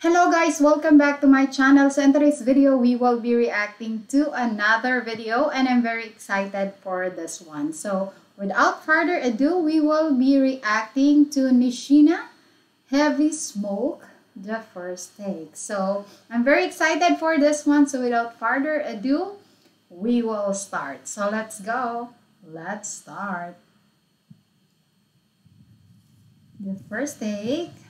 Hello guys! Welcome back to my channel. So in today's video, we will be reacting to another video and I'm very excited for this one. So without further ado, we will be reacting to Nishina Heavy Smoke, the first take. So I'm very excited for this one. So without further ado, we will start. So let's go. Let's start. The first take.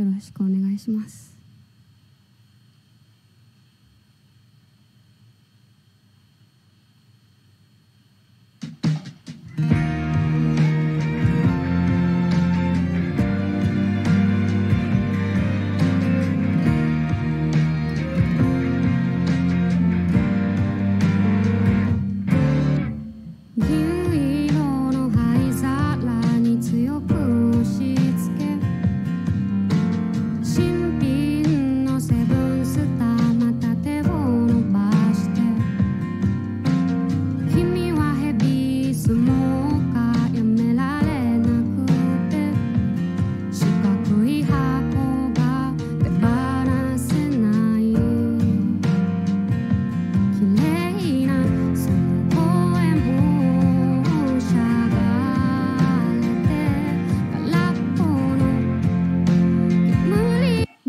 よろしくお願いします。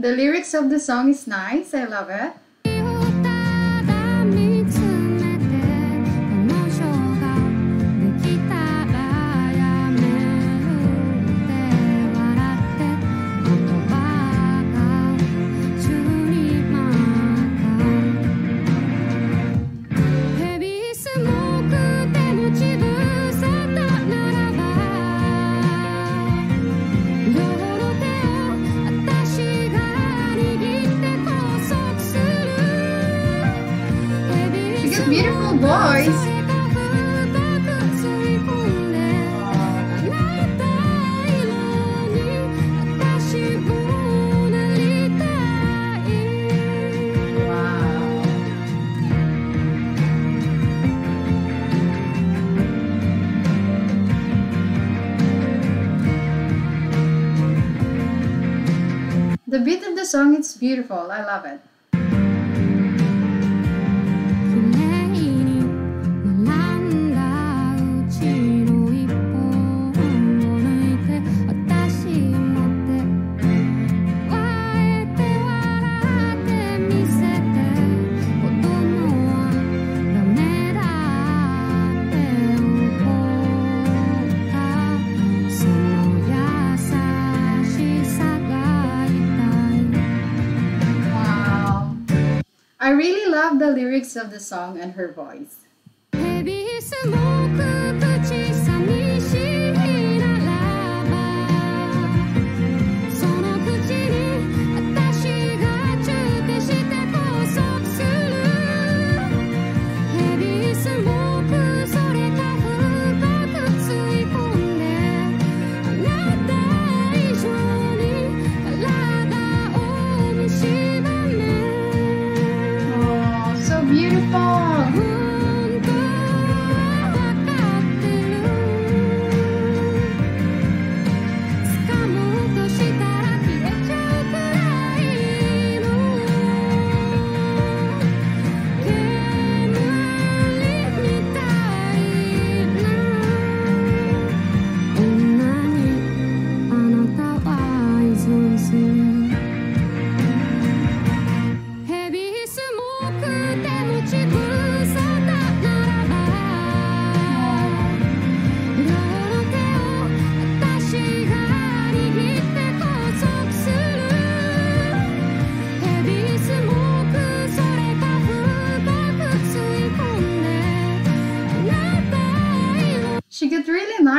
The lyrics of the song is nice, I love it. It's a beautiful voice. The beat of the song is beautiful. I love it. really love the lyrics of the song and her voice. beautiful.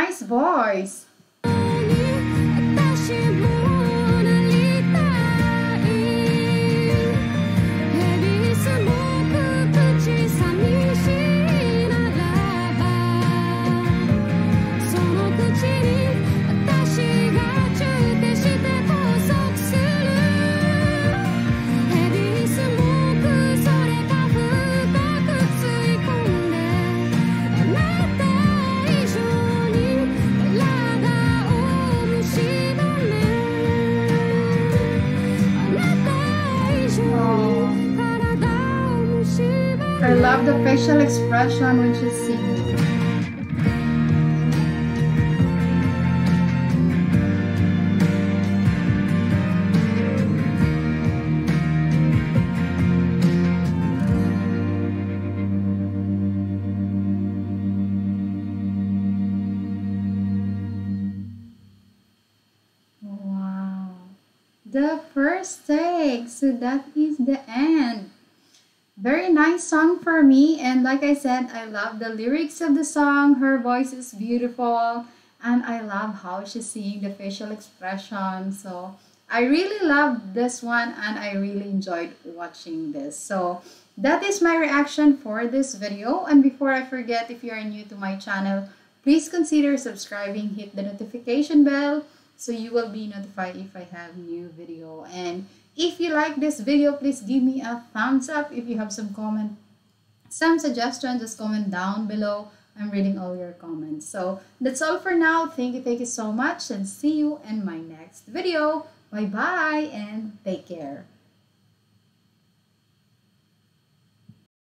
nice voice. Love the facial expression when she's singing. The first take. So that is the end. Very nice song for me. And like I said, I love the lyrics of the song. Her voice is beautiful. And I love how she's seeing the facial expression. So I really love this one and I really enjoyed watching this. So that is my reaction for this video. And before I forget, if you are new to my channel, please consider subscribing, hit the notification bell so you will be notified if I have new video. And if you like this video, please give me a thumbs up. If you have some comment, some suggestion, just comment down below. I'm reading all your comments. So that's all for now. Thank you, thank you so much and see you in my next video. Bye-bye and take care.